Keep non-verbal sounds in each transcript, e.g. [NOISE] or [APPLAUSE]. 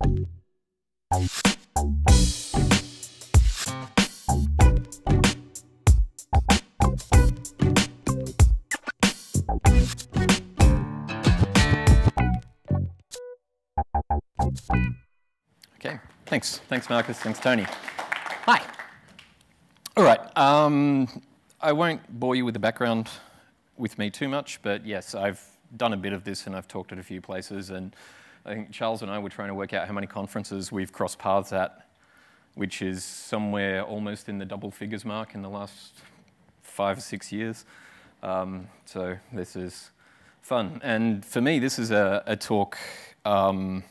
Okay, thanks. Thanks, Marcus. Thanks, Tony. Hi. All right, um, I won't bore you with the background with me too much, but yes, I've done a bit of this and I've talked at a few places, and I think Charles and I were trying to work out how many conferences we've crossed paths at, which is somewhere almost in the double figures mark in the last five or six years. Um, so this is fun. And for me, this is a, a talk. Um,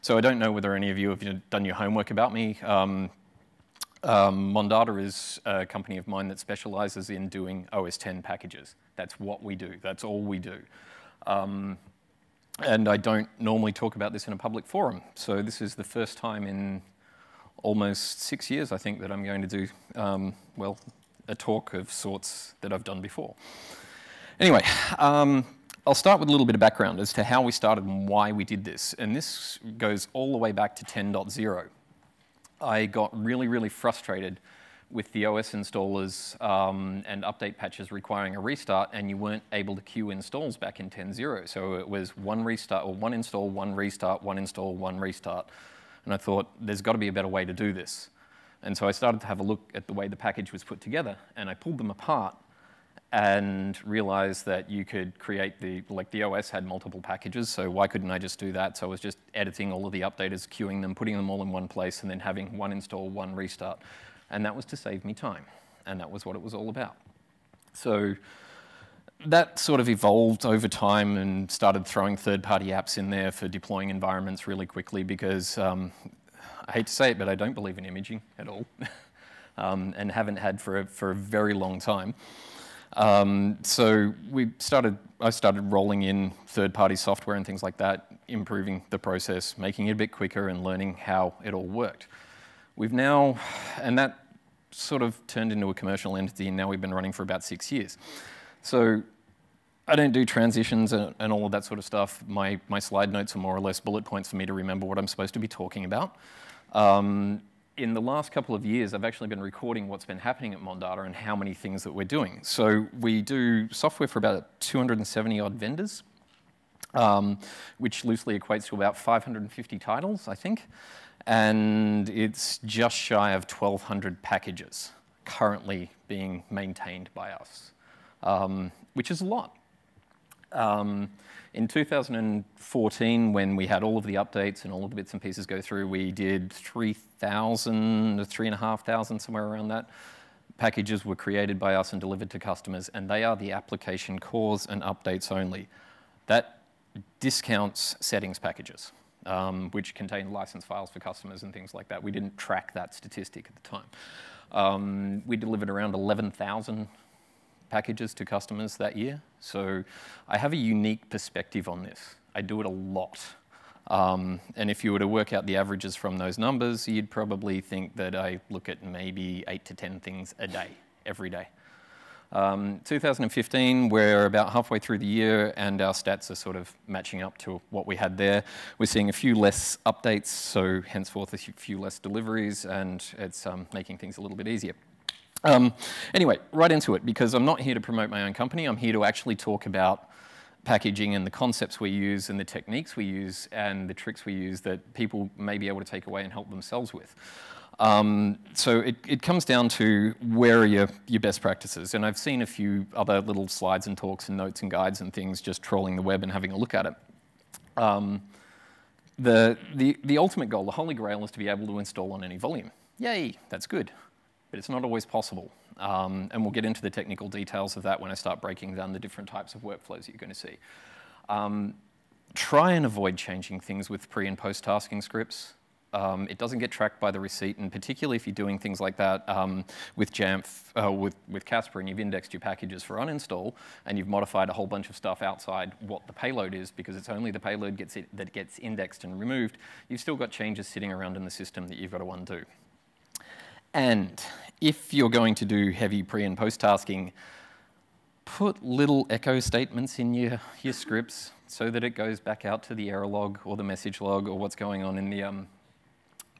so I don't know whether any of you have done your homework about me. Um, um, Mondada is a company of mine that specializes in doing OS 10 packages. That's what we do. That's all we do. Um, and I don't normally talk about this in a public forum. So this is the first time in almost six years, I think, that I'm going to do, um, well, a talk of sorts that I've done before. Anyway, um, I'll start with a little bit of background as to how we started and why we did this. And this goes all the way back to 10.0. I got really, really frustrated with the OS installers um, and update patches requiring a restart, and you weren't able to queue installs back in 10.0. So it was one restart, or one install, one restart, one install, one restart. And I thought, there's got to be a better way to do this. And so I started to have a look at the way the package was put together, and I pulled them apart and realized that you could create the, like the OS had multiple packages, so why couldn't I just do that? So I was just editing all of the updaters, queuing them, putting them all in one place, and then having one install, one restart. And that was to save me time, and that was what it was all about. So that sort of evolved over time and started throwing third-party apps in there for deploying environments really quickly because um, I hate to say it, but I don't believe in imaging at all, [LAUGHS] um, and haven't had for a, for a very long time. Um, so we started, I started rolling in third-party software and things like that, improving the process, making it a bit quicker and learning how it all worked. We've now, and that sort of turned into a commercial entity and now we've been running for about six years. So I don't do transitions and, and all of that sort of stuff. My, my slide notes are more or less bullet points for me to remember what I'm supposed to be talking about. Um, in the last couple of years, I've actually been recording what's been happening at Mondada and how many things that we're doing. So we do software for about 270 odd vendors, um, which loosely equates to about 550 titles, I think. And it's just shy of 1,200 packages currently being maintained by us, um, which is a lot. Um, in 2014, when we had all of the updates and all of the bits and pieces go through, we did 3,000 or 3,500, somewhere around that. Packages were created by us and delivered to customers, and they are the application cores and updates only. That discounts settings packages, um, which contained license files for customers and things like that. We didn't track that statistic at the time. Um, we delivered around 11,000 packages to customers that year. So I have a unique perspective on this. I do it a lot. Um, and if you were to work out the averages from those numbers, you'd probably think that I look at maybe eight to 10 things a day, every day. Um, 2015, we're about halfway through the year and our stats are sort of matching up to what we had there. We're seeing a few less updates, so henceforth a few less deliveries, and it's um, making things a little bit easier. Um, anyway, right into it, because I'm not here to promote my own company. I'm here to actually talk about packaging and the concepts we use and the techniques we use and the tricks we use that people may be able to take away and help themselves with. Um, so it, it, comes down to where are your, your best practices. And I've seen a few other little slides and talks and notes and guides and things just trawling the web and having a look at it. Um, the, the, the ultimate goal, the holy grail, is to be able to install on any volume. Yay, that's good but it's not always possible. Um, and we'll get into the technical details of that when I start breaking down the different types of workflows that you're going to see. Um, try and avoid changing things with pre and post tasking scripts. Um, it doesn't get tracked by the receipt, and particularly if you're doing things like that um, with Jamf, uh, with, with Casper, and you've indexed your packages for uninstall, and you've modified a whole bunch of stuff outside what the payload is, because it's only the payload gets it, that gets indexed and removed, you've still got changes sitting around in the system that you've got to undo. And if you're going to do heavy pre and post tasking, put little echo statements in your, your scripts so that it goes back out to the error log or the message log or what's going on in the, um,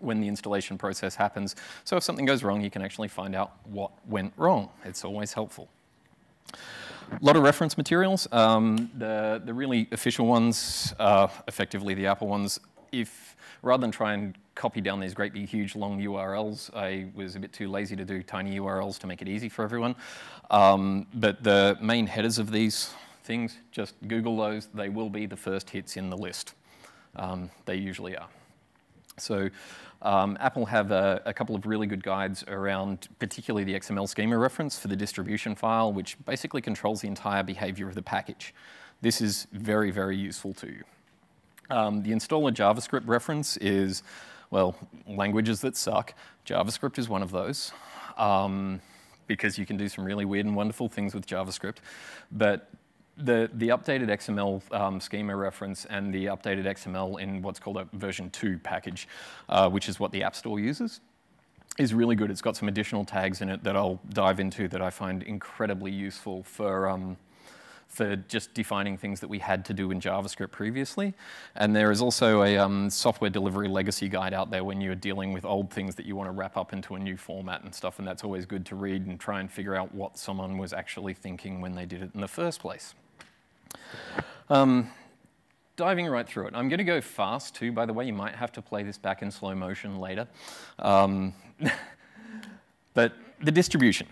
when the installation process happens. So if something goes wrong, you can actually find out what went wrong. It's always helpful. A lot of reference materials. Um, the, the really official ones, uh, effectively the Apple ones, if rather than try and copy down these great big huge long URLs, I was a bit too lazy to do tiny URLs to make it easy for everyone. Um, but the main headers of these things, just Google those. They will be the first hits in the list. Um, they usually are. So um, Apple have a, a, couple of really good guides around particularly the XML schema reference for the distribution file, which basically controls the entire behavior of the package. This is very, very useful to you. Um, the installer JavaScript reference is, well, languages that suck. JavaScript is one of those. Um, because you can do some really weird and wonderful things with JavaScript. But the, the updated XML um, schema reference and the updated XML in what's called a version 2 package, uh, which is what the App Store uses, is really good. It's got some additional tags in it that I'll dive into that I find incredibly useful for um, for just defining things that we had to do in JavaScript previously. And there is also a um, software delivery legacy guide out there when you're dealing with old things that you want to wrap up into a new format and stuff, and that's always good to read and try and figure out what someone was actually thinking when they did it in the first place. Um, diving right through it. I'm going to go fast too, by the way. You might have to play this back in slow motion later. Um, [LAUGHS] but the distribution.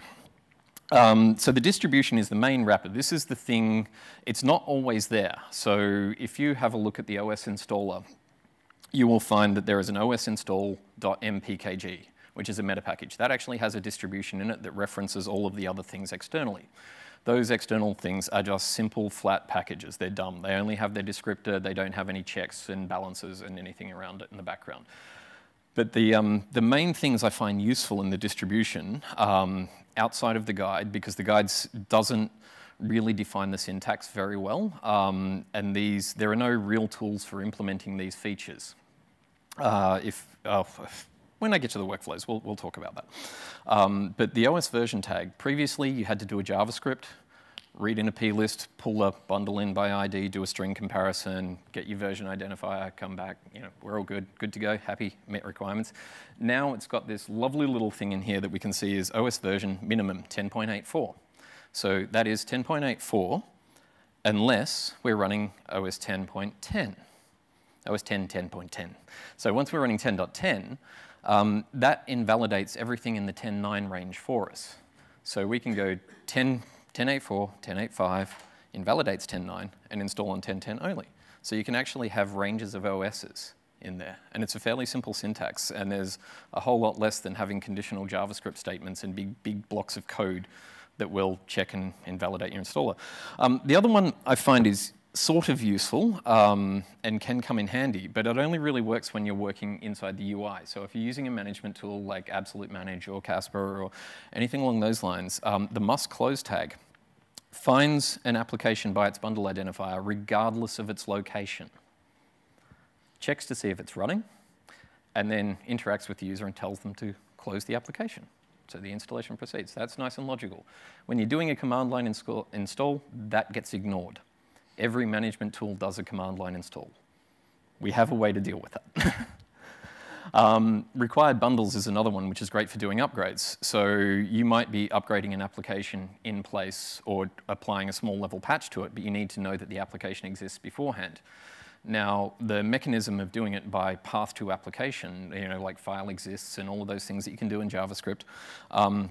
Um, so the distribution is the main wrapper. This is the thing, it's not always there. So if you have a look at the OS installer, you will find that there is an OS osinstall.mpkg, which is a meta package. That actually has a distribution in it that references all of the other things externally. Those external things are just simple flat packages. They're dumb. They only have their descriptor. They don't have any checks and balances and anything around it in the background. But the, um, the main things I find useful in the distribution um, outside of the guide because the guide doesn't really define the syntax very well. Um, and these, there are no real tools for implementing these features. Uh, if, uh, when I get to the workflows, we'll, we'll talk about that. Um, but the OS version tag, previously you had to do a JavaScript read in a plist, pull a bundle in by ID, do a string comparison, get your version identifier, come back, you know, we're all good, good to go, happy, met requirements. Now it's got this lovely little thing in here that we can see is OS version minimum 10.84. So that is 10.84 unless we're running OS 10.10. OS 10, 10.10. So once we're running 10.10, um, that invalidates everything in the 10.9 range for us. So we can go 10 10.8.4, 10.8.5 invalidates 10.9 and install on 10.10 only. So you can actually have ranges of OSs in there. And it's a fairly simple syntax, and there's a whole lot less than having conditional JavaScript statements and big, big blocks of code that will check and invalidate your installer. Um, the other one I find is sort of useful um, and can come in handy, but it only really works when you're working inside the UI. So if you're using a management tool like Absolute Manage or Casper or anything along those lines, um, the must close tag finds an application by its bundle identifier regardless of its location, checks to see if it's running, and then interacts with the user and tells them to close the application. So the installation proceeds. That's nice and logical. When you're doing a command line install, that gets ignored. Every management tool does a command line install. We have a way to deal with that. [LAUGHS] Um, required bundles is another one, which is great for doing upgrades. So you might be upgrading an application in place or applying a small level patch to it, but you need to know that the application exists beforehand. Now, the mechanism of doing it by path to application, you know, like file exists and all of those things that you can do in JavaScript, um,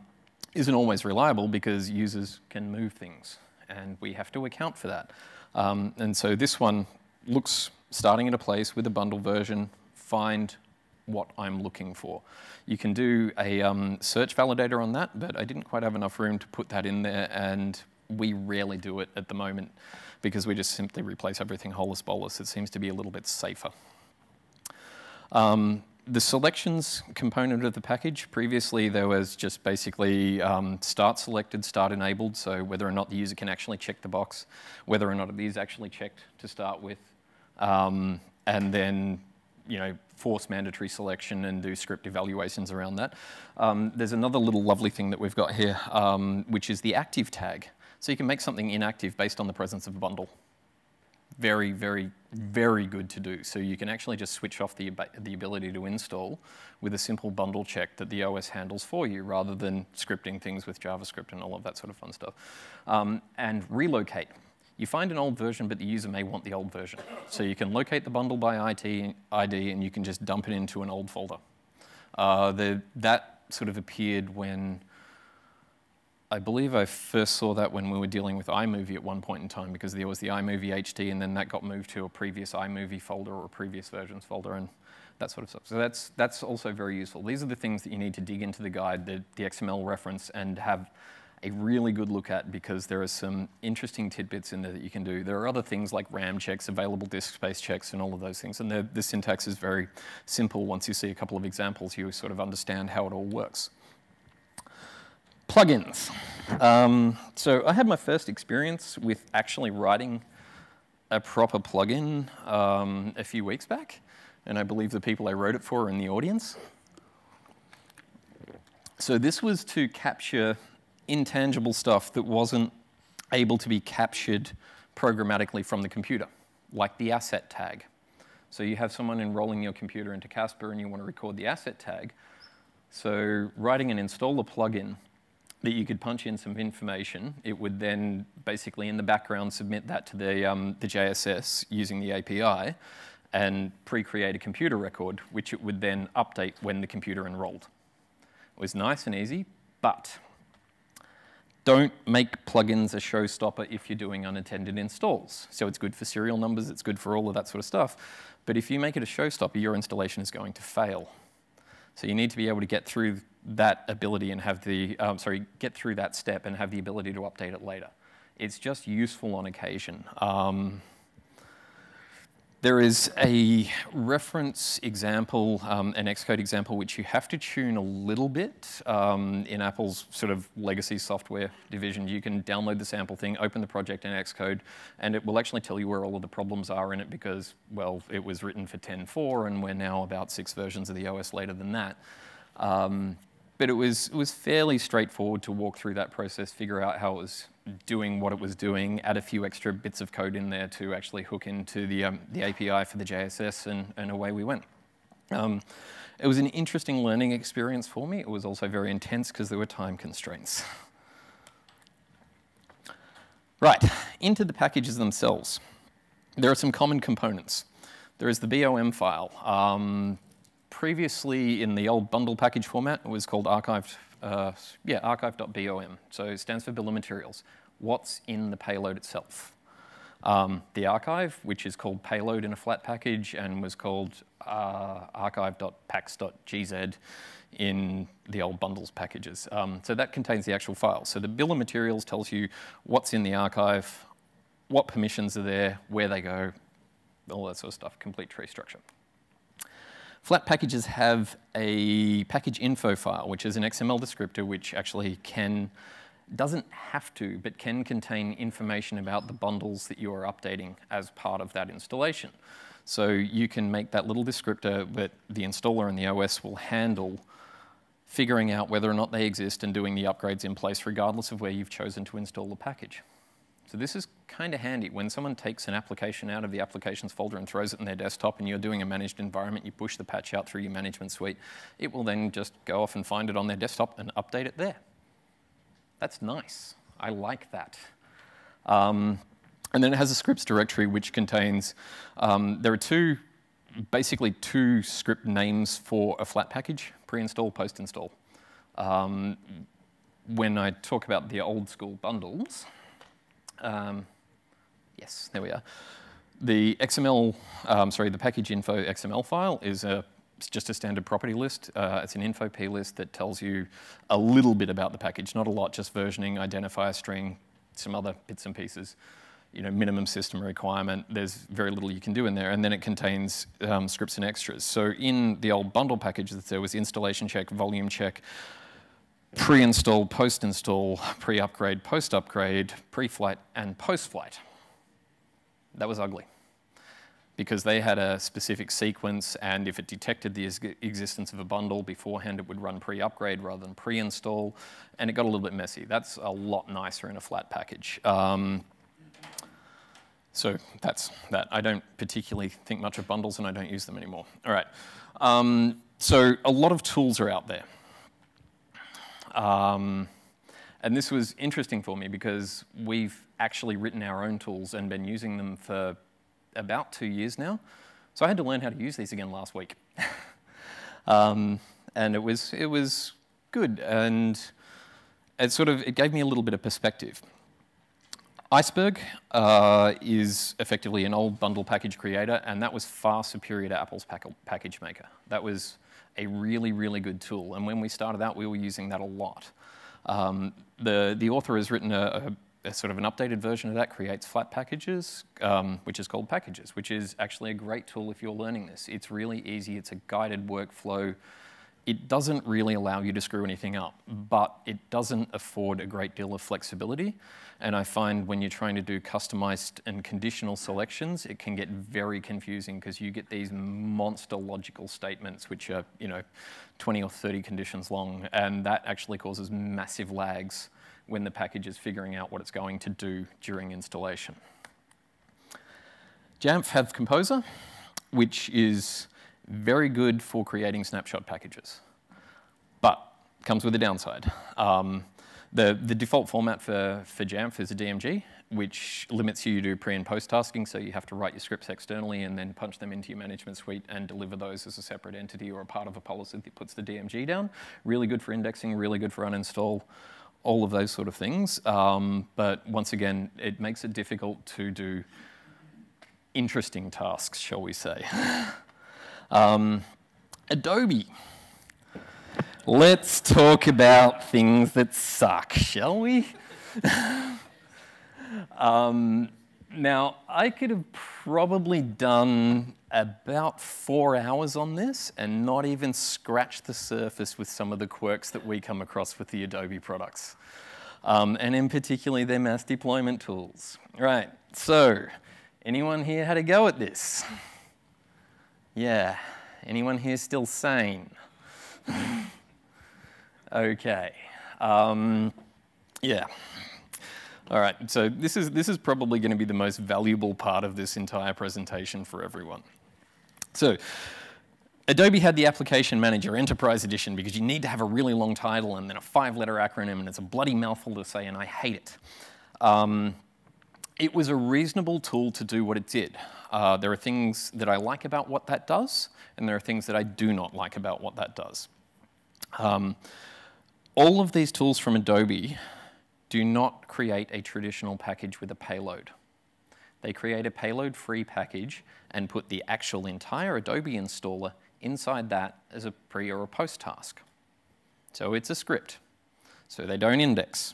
isn't always reliable because users can move things, and we have to account for that. Um, and so this one looks starting at a place with a bundle version, find what I'm looking for. You can do a um, search validator on that, but I didn't quite have enough room to put that in there, and we rarely do it at the moment because we just simply replace everything holus bolus. It seems to be a little bit safer. Um, the selections component of the package, previously there was just basically um, start selected, start enabled, so whether or not the user can actually check the box, whether or not it is actually checked to start with, um, and then you know, force mandatory selection and do script evaluations around that. Um, there's another little lovely thing that we've got here, um, which is the active tag. So you can make something inactive based on the presence of a bundle. Very, very, very good to do. So you can actually just switch off the, the ability to install with a simple bundle check that the OS handles for you rather than scripting things with JavaScript and all of that sort of fun stuff. Um, and relocate. You find an old version, but the user may want the old version. So you can locate the bundle by IT, ID and you can just dump it into an old folder. Uh, the, that sort of appeared when I believe I first saw that when we were dealing with iMovie at one point in time because there was the iMovie HD and then that got moved to a previous iMovie folder or a previous versions folder and that sort of stuff. So that's, that's also very useful. These are the things that you need to dig into the guide, the, the XML reference, and have a really good look at because there are some interesting tidbits in there that you can do. There are other things like RAM checks, available disk space checks, and all of those things. And the, the syntax is very simple. Once you see a couple of examples, you sort of understand how it all works. Plugins. Um, so I had my first experience with actually writing a proper plugin um, a few weeks back, and I believe the people I wrote it for are in the audience. So this was to capture intangible stuff that wasn't able to be captured programmatically from the computer, like the asset tag. So you have someone enrolling your computer into Casper and you want to record the asset tag. So writing an installer plugin that you could punch in some information. It would then basically in the background submit that to the, um, the JSS using the API and pre-create a computer record, which it would then update when the computer enrolled. It was nice and easy, but don't make plugins a showstopper if you're doing unattended installs. So it's good for serial numbers, it's good for all of that sort of stuff. But if you make it a showstopper, your installation is going to fail. So you need to be able to get through that ability and have the, um, sorry, get through that step and have the ability to update it later. It's just useful on occasion. Um, there is a reference example, um, an Xcode example, which you have to tune a little bit um, in Apple's sort of legacy software division. You can download the sample thing, open the project in Xcode, and it will actually tell you where all of the problems are in it because, well, it was written for 10.4 and we're now about six versions of the OS later than that. Um, but it was, it was fairly straightforward to walk through that process, figure out how it was doing what it was doing, add a few extra bits of code in there to actually hook into the, um, the API for the JSS, and, and away we went. Um, it was an interesting learning experience for me. It was also very intense because there were time constraints. right, into the packages themselves. There are some common components. There is the BOM file. Um, previously in the old bundle package format, it was called archive, uh, yeah, archive.bom. So it stands for bill of materials. What's in the payload itself? Um, the archive, which is called payload in a flat package and was called uh, archive.pax.gz in the old bundles packages. Um, so that contains the actual file. So the bill of materials tells you what's in the archive, what permissions are there, where they go, all that sort of stuff, complete tree structure. Flat packages have a package info file, which is an XML descriptor which actually can, doesn't have to, but can contain information about the bundles that you are updating as part of that installation. So you can make that little descriptor that the installer and the OS will handle figuring out whether or not they exist and doing the upgrades in place regardless of where you've chosen to install the package. So this is kind of handy. When someone takes an application out of the applications folder and throws it in their desktop and you're doing a managed environment, you push the patch out through your management suite, it will then just go off and find it on their desktop and update it there. That's nice. I like that. Um, and then it has a scripts directory which contains, um, there are two, basically two script names for a flat package, pre-install, post-install. Um, when I talk about the old school bundles, um, yes, there we are. The XML, um, sorry, the package info XML file is a, just a standard property list. Uh, it's an info p list that tells you a little bit about the package, not a lot, just versioning, identifier string, some other bits and pieces. You know, minimum system requirement. There's very little you can do in there, and then it contains um, scripts and extras. So in the old bundle packages, there was installation check, volume check, pre-install, post-install, pre-upgrade, post-upgrade, pre-flight, and post-flight. That was ugly. because they had a specific sequence, and if it detected the existence of a bundle beforehand, it would run pre-upgrade rather than pre-install, and it got a little bit messy. That's a lot nicer in a flat package. Um, so that's that. I don't particularly think much of bundles, and I don't use them anymore. All right. Um, so a lot of tools are out there. Um, and this was interesting for me because we've actually written our own tools and been using them for about two years now. So I had to learn how to use these again last week. [LAUGHS] um, and it was, it was good. And it sort of, it gave me a little bit of perspective. Iceberg uh, is effectively an old bundle package creator, and that was far superior to Apple's pack package maker. That was a really, really good tool. And when we started out, we were using that a lot. Um, the, the author has written a, a, a, sort of an updated version of that, creates flat packages, um, which is called Packages, which is actually a great tool if you're learning this. It's really easy. It's a guided workflow. It doesn't really allow you to screw anything up, but it doesn't afford a great deal of flexibility. And I find when you're trying to do customized and conditional selections, it can get very confusing because you get these monster logical statements which are, you know, 20 or 30 conditions long, and that actually causes massive lags when the package is figuring out what it's going to do during installation. Jamf have Composer, which is very good for creating snapshot packages, but comes with a downside. Um, the, the default format for, for Jamf is a DMG, which limits you to pre and post tasking, so you have to write your scripts externally and then punch them into your management suite and deliver those as a separate entity or a part of a policy that puts the DMG down. Really good for indexing, really good for uninstall, all of those sort of things. Um, but once again, it makes it difficult to do interesting tasks, shall we say. [LAUGHS] um, Adobe. Let's talk about things that suck, shall we? [LAUGHS] um, now, I could have probably done about four hours on this and not even scratched the surface with some of the quirks that we come across with the Adobe products. Um, and in particularly their mass deployment tools. Right, so anyone here had a go at this? Yeah, anyone here still sane? [LAUGHS] Okay. Um, yeah. All right, so this is, this is probably going to be the most valuable part of this entire presentation for everyone. So, Adobe had the Application Manager Enterprise Edition because you need to have a really long title and then a five-letter acronym, and it's a bloody mouthful to say, and I hate it. Um, it was a reasonable tool to do what it did. Uh, there are things that I like about what that does, and there are things that I do not like about what that does. Um, all of these tools from Adobe do not create a traditional package with a payload. They create a payload-free package and put the actual entire Adobe installer inside that as a pre or a post task. So it's a script. So they don't index.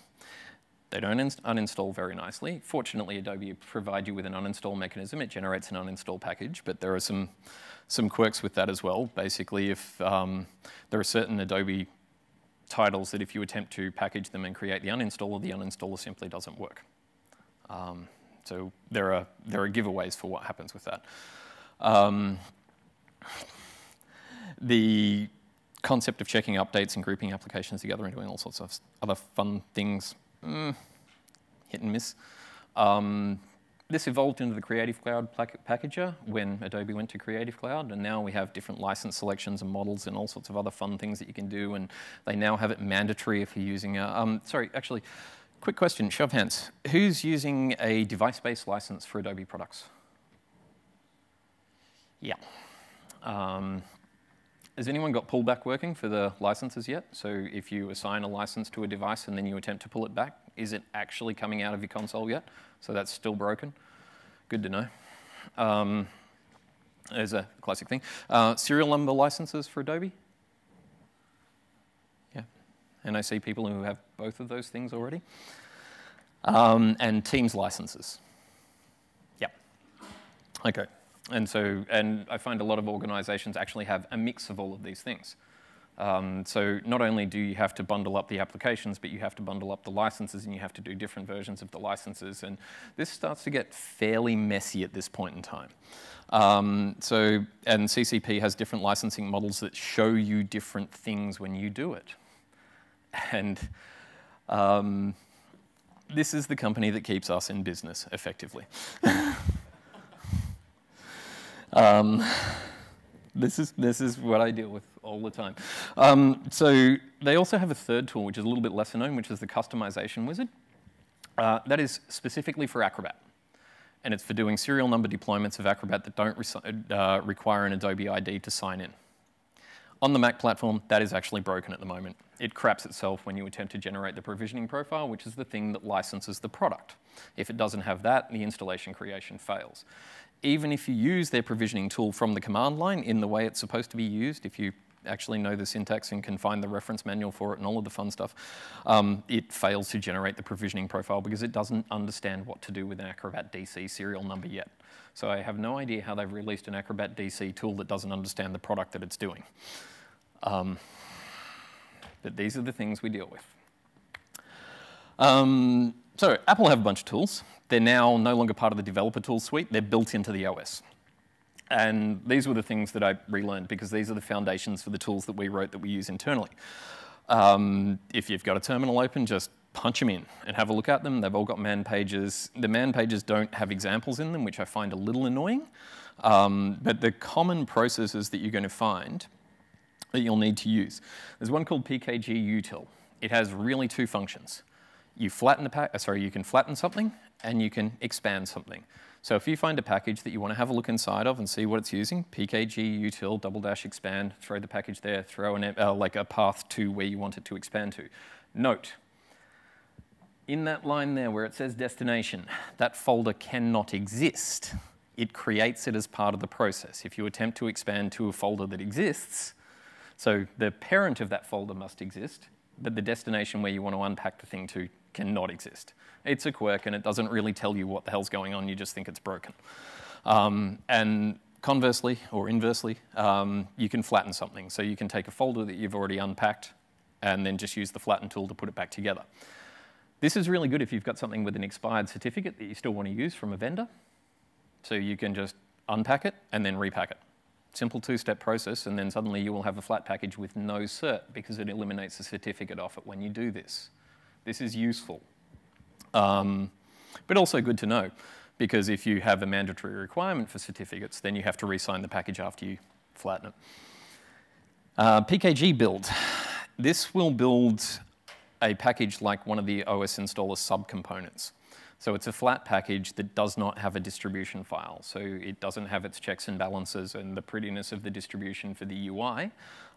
They don't uninstall very nicely. Fortunately, Adobe provide you with an uninstall mechanism. It generates an uninstall package, but there are some, some quirks with that as well. Basically, if um, there are certain Adobe titles that if you attempt to package them and create the uninstaller, the uninstaller simply doesn't work. Um, so there are, there are giveaways for what happens with that. Um, the concept of checking updates and grouping applications together and doing all sorts of other fun things, mm, hit and miss. Um, this evolved into the Creative Cloud packager when Adobe went to Creative Cloud, and now we have different license selections and models and all sorts of other fun things that you can do, and they now have it mandatory if you're using a, um, sorry, actually, quick question, show of hands. Who's using a device-based license for Adobe products? Yeah. Um, has anyone got pullback working for the licenses yet? So if you assign a license to a device and then you attempt to pull it back, is it actually coming out of your console yet? So that's still broken. Good to know. Um, there's a classic thing. Uh, serial number licenses for Adobe? Yeah. And I see people who have both of those things already. Um, and Teams licenses. Yeah. Okay. And so, and I find a lot of organizations actually have a mix of all of these things. Um, so not only do you have to bundle up the applications, but you have to bundle up the licenses and you have to do different versions of the licenses. And this starts to get fairly messy at this point in time. Um, so, and CCP has different licensing models that show you different things when you do it. And um, this is the company that keeps us in business, effectively. [LAUGHS] um, [LAUGHS] this is this is what I deal with all the time. Um, so they also have a third tool, which is a little bit lesser known, which is the customization wizard. Uh, that is specifically for Acrobat, and it's for doing serial number deployments of Acrobat that don't uh, require an Adobe ID to sign in. On the Mac platform, that is actually broken at the moment. It craps itself when you attempt to generate the provisioning profile, which is the thing that licenses the product. If it doesn't have that, the installation creation fails even if you use their provisioning tool from the command line in the way it's supposed to be used, if you actually know the syntax and can find the reference manual for it and all of the fun stuff, um, it fails to generate the provisioning profile because it doesn't understand what to do with an Acrobat DC serial number yet. So I have no idea how they've released an Acrobat DC tool that doesn't understand the product that it's doing. Um, but these are the things we deal with. Um, so Apple have a bunch of tools. They're now no longer part of the developer tool suite. They're built into the OS. And these were the things that I relearned because these are the foundations for the tools that we wrote that we use internally. Um, if you've got a terminal open, just punch them in and have a look at them. They've all got man pages. The man pages don't have examples in them, which I find a little annoying. Um, but the common processes that you're going to find that you'll need to use. There's one called pkg util. It has really two functions. You flatten a pack, uh, sorry, you can flatten something and you can expand something. So if you find a package that you want to have a look inside of and see what it's using, pkg util double dash expand, throw the package there, throw an, uh, like a path to where you want it to expand to. Note, in that line there where it says destination, that folder cannot exist. It creates it as part of the process. If you attempt to expand to a folder that exists, so the parent of that folder must exist, but the destination where you want to unpack the thing to cannot exist. It's a quirk and it doesn't really tell you what the hell's going on, you just think it's broken. Um, and conversely, or inversely, um, you can flatten something. So you can take a folder that you've already unpacked and then just use the flatten tool to put it back together. This is really good if you've got something with an expired certificate that you still want to use from a vendor. So you can just unpack it and then repack it. Simple two-step process, and then suddenly you will have a flat package with no cert because it eliminates the certificate off it when you do this. This is useful. Um, but also good to know, because if you have a mandatory requirement for certificates, then you have to re-sign the package after you flatten it. Uh, PKG build. This will build a package like one of the OS installer subcomponents. So it's a flat package that does not have a distribution file. So it doesn't have its checks and balances and the prettiness of the distribution for the UI.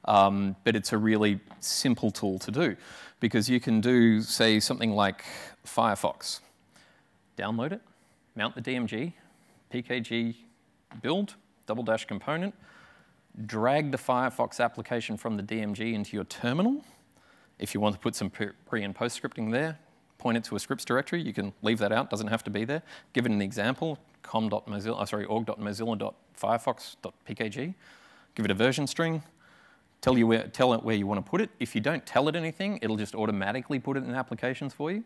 Um, but it's a really simple tool to do because you can do, say, something like Firefox. Download it, mount the DMG, PKG build, double dash component, drag the Firefox application from the DMG into your terminal. If you want to put some pre and post scripting there, point it to a scripts directory. You can leave that out, doesn't have to be there. Give it an example, com.mozilla, oh, sorry, org.mozilla.firefox.pkg. Give it a version string, tell, you where, tell it where you want to put it. If you don't tell it anything, it'll just automatically put it in applications for you.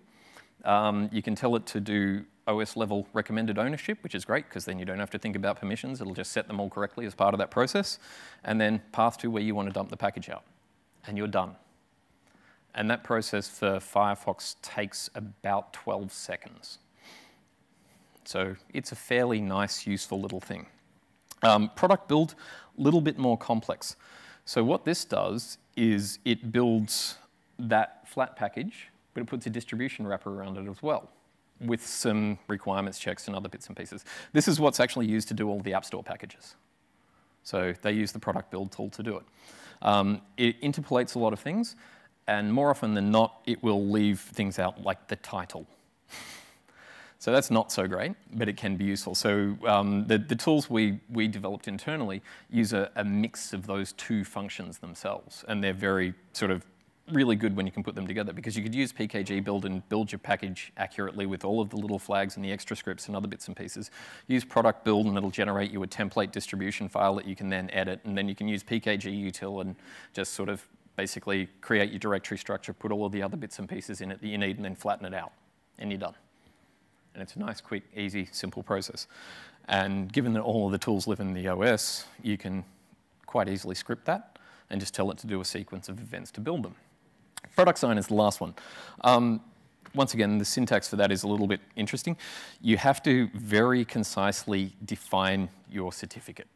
Um, you can tell it to do OS level recommended ownership, which is great because then you don't have to think about permissions. It'll just set them all correctly as part of that process. And then path to where you want to dump the package out. And you're done. And that process for Firefox takes about 12 seconds. So it's a fairly nice, useful little thing. Um, product build, a little bit more complex. So what this does is it builds that flat package, but it puts a distribution wrapper around it as well with some requirements checks and other bits and pieces. This is what's actually used to do all the App Store packages. So they use the product build tool to do it. Um, it interpolates a lot of things and more often than not, it will leave things out like the title. [LAUGHS] so that's not so great, but it can be useful. So um, the, the, tools we, we developed internally use a, a mix of those two functions themselves, and they're very sort of really good when you can put them together because you could use pkg build and build your package accurately with all of the little flags and the extra scripts and other bits and pieces. Use product build and it'll generate you a template distribution file that you can then edit and then you can use pkg util and just sort of basically create your directory structure, put all of the other bits and pieces in it that you need, and then flatten it out, and you're done. And it's a nice, quick, easy, simple process. And given that all of the tools live in the OS, you can quite easily script that and just tell it to do a sequence of events to build them. Product sign is the last one. Um, once again, the syntax for that is a little bit interesting. You have to very concisely define your certificate.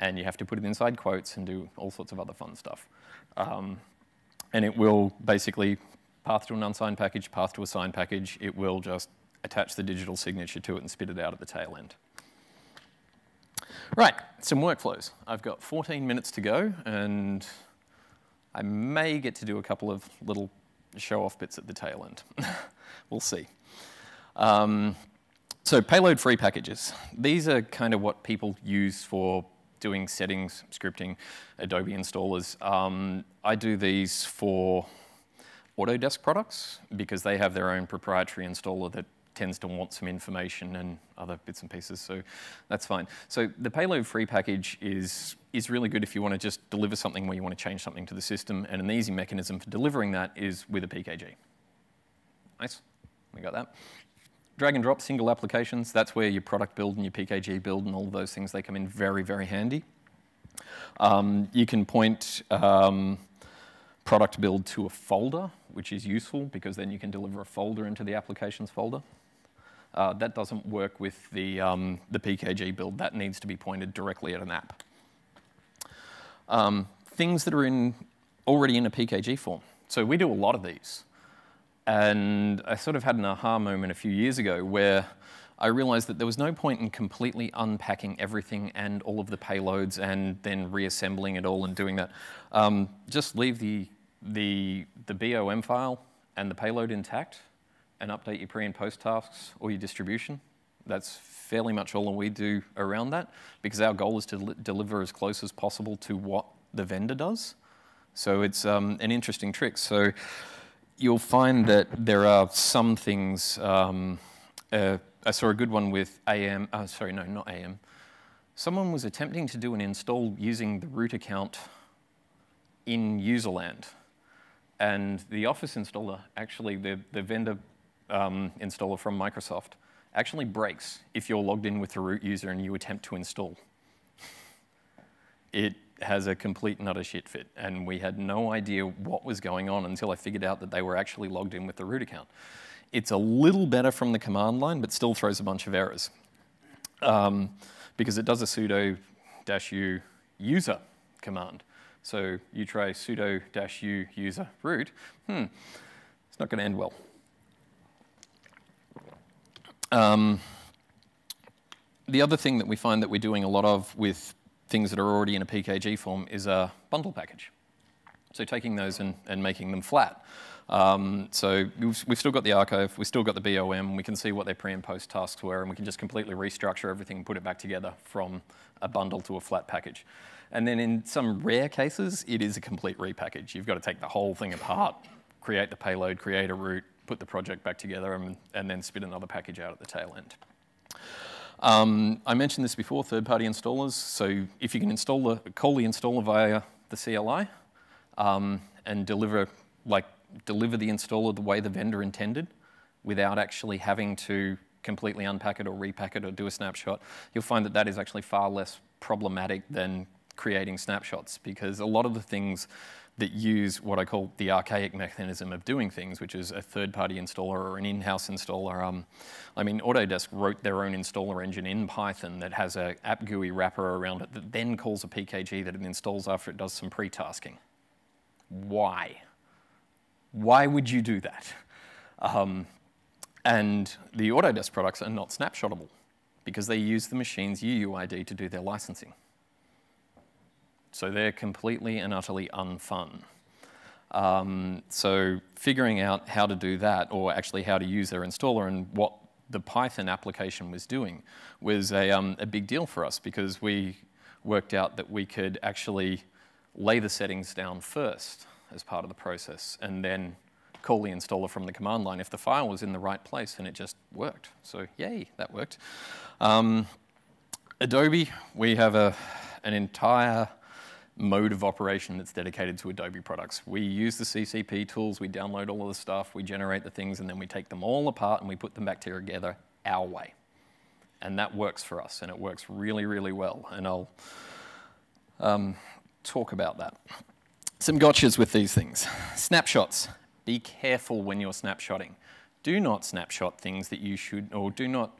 And you have to put it inside quotes and do all sorts of other fun stuff. Um, and it will basically path to an unsigned package, path to a signed package. It will just attach the digital signature to it and spit it out at the tail end. Right, some workflows. I've got 14 minutes to go, and I may get to do a couple of little show-off bits at the tail end. [LAUGHS] we'll see. Um, so payload-free packages. These are kind of what people use for doing settings, scripting, Adobe installers. Um, I do these for Autodesk products because they have their own proprietary installer that tends to want some information and other bits and pieces, so that's fine. So the payload free package is, is really good if you want to just deliver something where you want to change something to the system, and an easy mechanism for delivering that is with a PKG. Nice, we got that. Drag and drop single applications, that's where your product build and your PKG build and all those things, they come in very, very handy. Um, you can point um, product build to a folder, which is useful because then you can deliver a folder into the applications folder. Uh, that doesn't work with the, um, the PKG build. That needs to be pointed directly at an app. Um, things that are in, already in a PKG form. So we do a lot of these. And I sort of had an aha moment a few years ago where I realized that there was no point in completely unpacking everything and all of the payloads and then reassembling it all and doing that. Um, just leave the, the, the BOM file and the payload intact and update your pre and post tasks or your distribution. That's fairly much all we do around that because our goal is to deliver as close as possible to what the vendor does. So it's um, an interesting trick. So you'll find that there are some things. Um, uh, I saw a good one with AM. Oh, sorry, no, not AM. Someone was attempting to do an install using the root account in userland. And the Office installer, actually, the, the vendor um, installer from Microsoft actually breaks if you're logged in with the root user and you attempt to install. it has a complete and utter shit fit, and we had no idea what was going on until I figured out that they were actually logged in with the root account. It's a little better from the command line, but still throws a bunch of errors. Um, because it does a sudo dash u user command. So you try sudo dash u user root, hmm, it's not going to end well. Um, the other thing that we find that we're doing a lot of with things that are already in a PKG form is a bundle package. So taking those and, and making them flat. Um, so we've, we've, still got the archive, we've still got the BOM, we can see what their pre and post tasks were, and we can just completely restructure everything and put it back together from a bundle to a flat package. And then in some rare cases, it is a complete repackage. You've got to take the whole thing apart, create the payload, create a root, put the project back together and, and then spit another package out at the tail end. Um, I mentioned this before, third-party installers. So if you can install the, call the installer via the CLI um, and deliver, like, deliver the installer the way the vendor intended without actually having to completely unpack it or repack it or do a snapshot, you'll find that that is actually far less problematic than creating snapshots because a lot of the things that use what I call the archaic mechanism of doing things, which is a third-party installer or an in-house installer. Um, I mean, Autodesk wrote their own installer engine in Python that has a app GUI wrapper around it that then calls a PKG that it installs after it does some pre-tasking. Why? Why would you do that? Um, and the Autodesk products are not snapshotable because they use the machine's UUID to do their licensing. So they're completely and utterly unfun. Um, so figuring out how to do that, or actually how to use their installer and what the Python application was doing, was a, um, a big deal for us because we worked out that we could actually lay the settings down first as part of the process and then call the installer from the command line if the file was in the right place and it just worked. So yay, that worked. Um, Adobe, we have a, an entire mode of operation that's dedicated to Adobe products. We use the CCP tools, we download all of the stuff, we generate the things, and then we take them all apart and we put them back together our way. And that works for us, and it works really, really well. And I'll um, talk about that. Some gotchas with these things. Snapshots. Be careful when you're snapshotting. Do not snapshot things that you should, or do not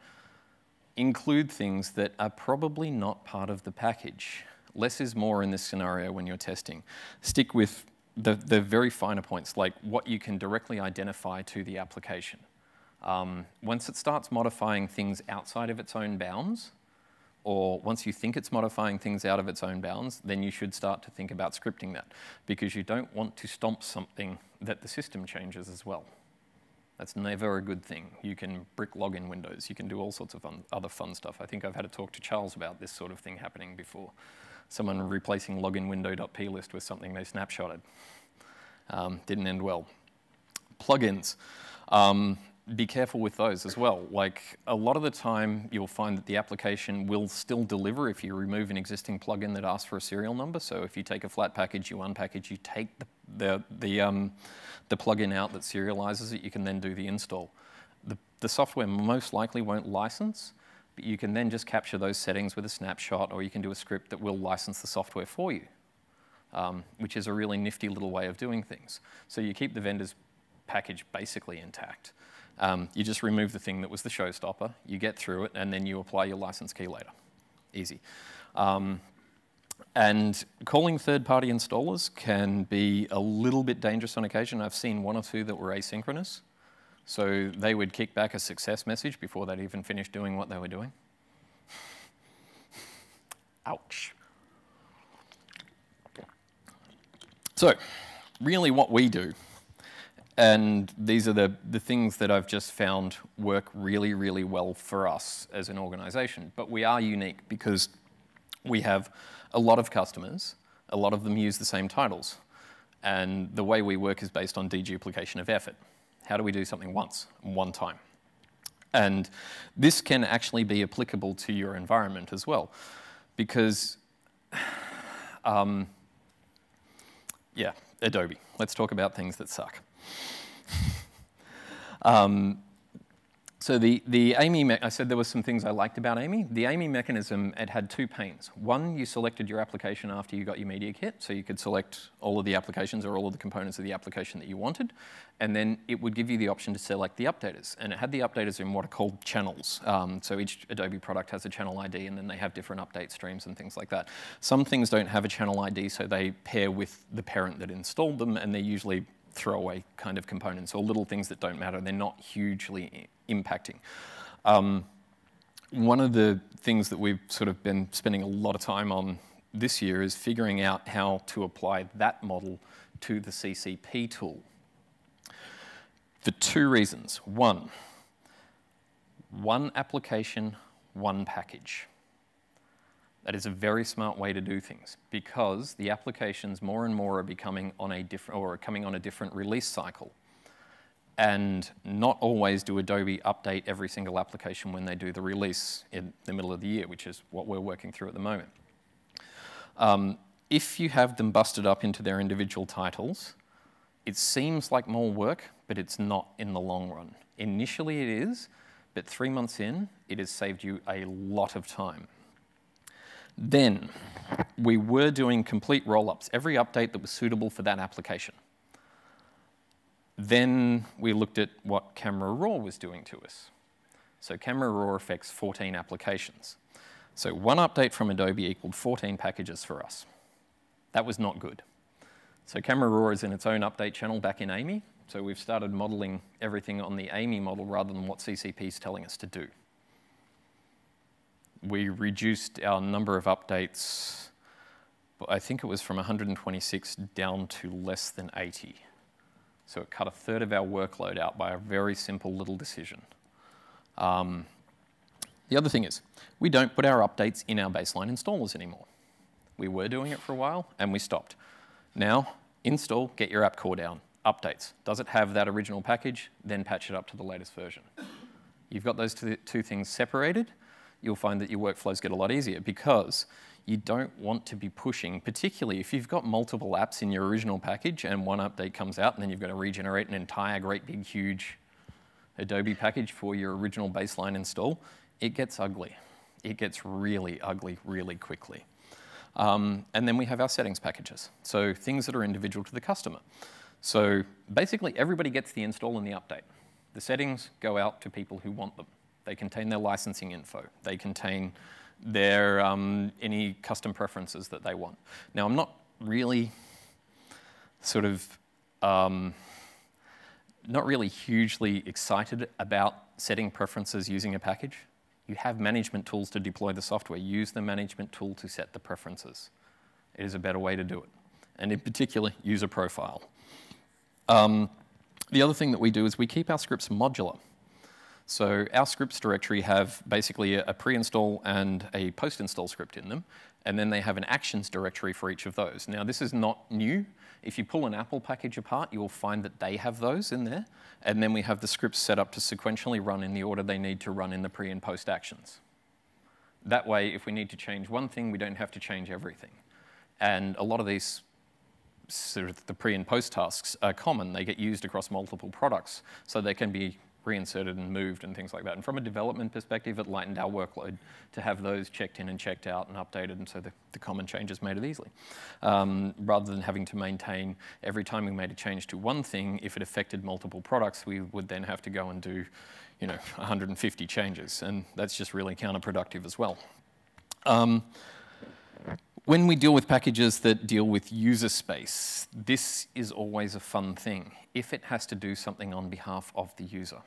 include things that are probably not part of the package. Less is more in this scenario when you're testing. Stick with the, the very finer points, like what you can directly identify to the application. Um, once it starts modifying things outside of its own bounds, or once you think it's modifying things out of its own bounds, then you should start to think about scripting that, because you don't want to stomp something that the system changes as well. That's never a good thing. You can brick login windows. You can do all sorts of fun, other fun stuff. I think I've had to talk to Charles about this sort of thing happening before someone replacing login window.plist with something they snapshotted. Um, didn't end well. Plugins. Um, be careful with those as well. Like a lot of the time, you'll find that the application will still deliver if you remove an existing plugin that asks for a serial number. So if you take a flat package, you unpackage, you take the, the, the, um, the plugin out that serializes it, you can then do the install. The, the software most likely won't license, but you can then just capture those settings with a snapshot, or you can do a script that will license the software for you, um, which is a really nifty little way of doing things. So you keep the vendor's package basically intact. Um, you just remove the thing that was the showstopper, you get through it, and then you apply your license key later. Easy. Um, and calling third-party installers can be a little bit dangerous on occasion. I've seen one or two that were asynchronous. So they would kick back a success message before they'd even finished doing what they were doing. Ouch. So, really what we do, and these are the, the things that I've just found work really, really well for us as an organization. But we are unique because we have a lot of customers, a lot of them use the same titles. And the way we work is based on deduplication of effort. How do we do something once, one time? And this can actually be applicable to your environment as well, because, um, yeah, Adobe. Let's talk about things that suck. [LAUGHS] um, so the, the AMI, I said there were some things I liked about AMI. The AMI mechanism, it had two panes. One, you selected your application after you got your media kit, so you could select all of the applications or all of the components of the application that you wanted, and then it would give you the option to select the updaters. And it had the updaters in what are called channels. Um, so each Adobe product has a channel ID, and then they have different update streams and things like that. Some things don't have a channel ID, so they pair with the parent that installed them, and they're usually throwaway kind of components or little things that don't matter. They're not hugely impacting. Um, one of the things that we've sort of been spending a lot of time on this year is figuring out how to apply that model to the CCP tool. For two reasons. One, one application, one package. That is a very smart way to do things because the applications more and more are becoming on a different or are coming on a different release cycle. And not always do Adobe update every single application when they do the release in the middle of the year, which is what we're working through at the moment. Um, if you have them busted up into their individual titles, it seems like more work, but it's not in the long run. Initially it is, but three months in, it has saved you a lot of time. Then we were doing complete roll-ups, every update that was suitable for that application. Then we looked at what Camera Raw was doing to us. So Camera Raw affects 14 applications. So one update from Adobe equaled 14 packages for us. That was not good. So Camera Raw is in its own update channel back in AMI. So we've started modeling everything on the AMI model rather than what CCP is telling us to do we reduced our number of updates, I think it was from 126 down to less than 80. So it cut a third of our workload out by a very simple little decision. Um, the other thing is, we don't put our updates in our baseline installers anymore. We were doing it for a while, and we stopped. Now, install, get your app core down. Updates. Does it have that original package? Then patch it up to the latest version. You've got those two, two things separated, you'll find that your workflows get a lot easier because you don't want to be pushing, particularly if you've got multiple apps in your original package and one update comes out and then you've got to regenerate an entire great big huge Adobe package for your original baseline install, it gets ugly. It gets really ugly really quickly. Um, and then we have our settings packages, so things that are individual to the customer. So basically, everybody gets the install and the update. The settings go out to people who want them. They contain their licensing info. They contain their um, any custom preferences that they want. Now, I'm not really sort of um, not really hugely excited about setting preferences using a package. You have management tools to deploy the software. Use the management tool to set the preferences. It is a better way to do it. And in particular, user profile. Um, the other thing that we do is we keep our scripts modular. So our scripts directory have basically a, pre-install and a post-install script in them, and then they have an actions directory for each of those. Now this is not new. If you pull an Apple package apart, you will find that they have those in there, and then we have the scripts set up to sequentially run in the order they need to run in the pre and post actions. That way, if we need to change one thing, we don't have to change everything. And a lot of these sort of the pre and post tasks are common. They get used across multiple products, so they can be reinserted and moved and things like that. And from a development perspective, it lightened our workload to have those checked in and checked out and updated, and so the, the common changes made it easily. Um, rather than having to maintain every time we made a change to one thing, if it affected multiple products, we would then have to go and do, you know, 150 changes, and that's just really counterproductive as well. Um, when we deal with packages that deal with user space, this is always a fun thing if it has to do something on behalf of the user.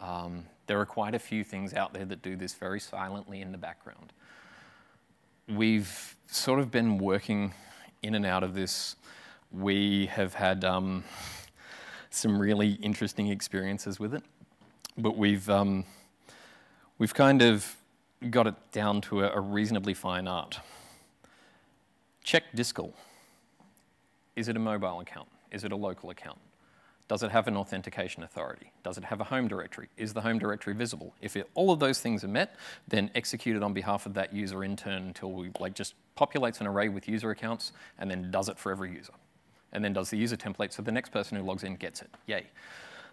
Um, there are quite a few things out there that do this very silently in the background. We've sort of been working in and out of this. We have had um, some really interesting experiences with it, but we've, um, we've kind of got it down to a, a reasonably fine art. Check dscl. Is it a mobile account? Is it a local account? Does it have an authentication authority? Does it have a home directory? Is the home directory visible? If it, all of those things are met, then execute it on behalf of that user in turn until we like just populates an array with user accounts and then does it for every user. And then does the user template so the next person who logs in gets it. Yay.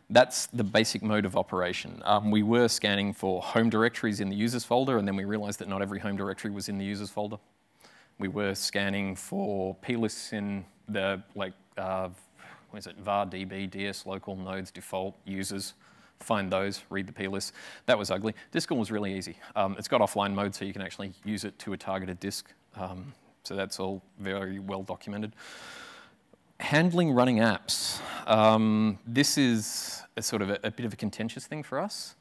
That's the basic mode of operation. Um, we were scanning for home directories in the users folder and then we realized that not every home directory was in the users folder. We were scanning forplists in the like uh, what is it, var db, ds local nodes, default users, find those, read the plist. That was ugly. dscl was really easy. Um, it's got offline mode, so you can actually use it to a targeted disk. Um, so that's all very well documented. Handling running apps. Um, this is a sort of a, a bit of a contentious thing for us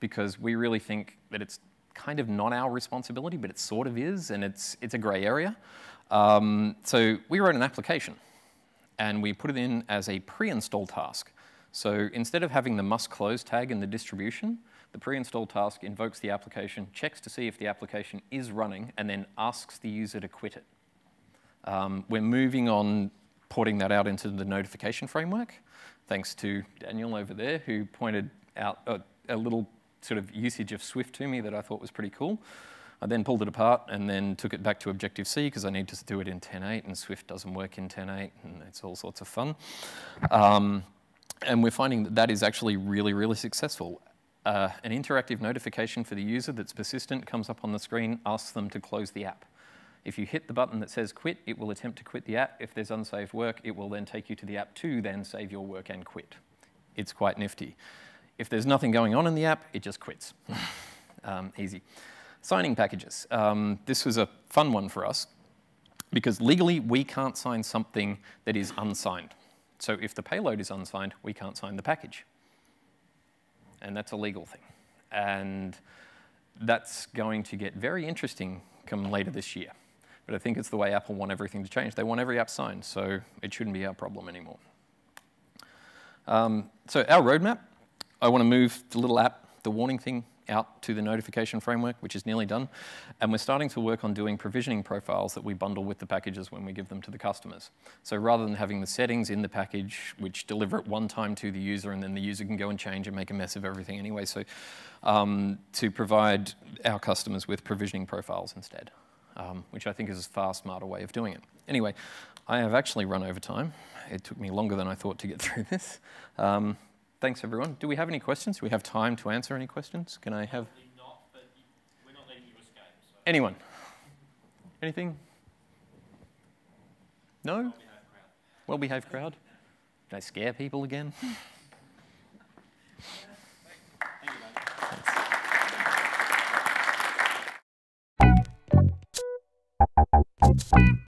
because we really think that it's kind of not our responsibility, but it sort of is, and it's, it's a gray area. Um, so we wrote an application, and we put it in as a pre-install task. So instead of having the must close tag in the distribution, the pre-install task invokes the application, checks to see if the application is running, and then asks the user to quit it. Um, we're moving on porting that out into the notification framework, thanks to Daniel over there, who pointed out a, a little sort of usage of Swift to me that I thought was pretty cool. I then pulled it apart and then took it back to Objective-C because I need to do it in 10.8 and Swift doesn't work in 10.8 and it's all sorts of fun. Um, and we're finding that that is actually really, really successful. Uh, an interactive notification for the user that's persistent comes up on the screen, asks them to close the app. If you hit the button that says quit, it will attempt to quit the app. If there's unsaved work, it will then take you to the app to then save your work and quit. It's quite nifty. If there's nothing going on in the app, it just quits. [LAUGHS] um, easy. Signing packages. Um, this was a fun one for us because legally we can't sign something that is unsigned. So if the payload is unsigned, we can't sign the package. And that's a legal thing. And that's going to get very interesting come later this year. But I think it's the way Apple want everything to change. They want every app signed, so it shouldn't be our problem anymore. Um, so our roadmap I want to move the little app, the warning thing, out to the notification framework, which is nearly done. And we're starting to work on doing provisioning profiles that we bundle with the packages when we give them to the customers. So rather than having the settings in the package, which deliver it one time to the user, and then the user can go and change and make a mess of everything anyway, so um, to provide our customers with provisioning profiles instead. um, which I think is a far smarter way of doing it. Anyway, I have actually run over time. It took me longer than I thought to get [LAUGHS] through this. Um, thanks everyone. Do we have any questions? Do we have time to answer any questions? Can I have? Anyone? Anything? No? Well behaved crowd. Crowd. Did I scare people again? [LAUGHS]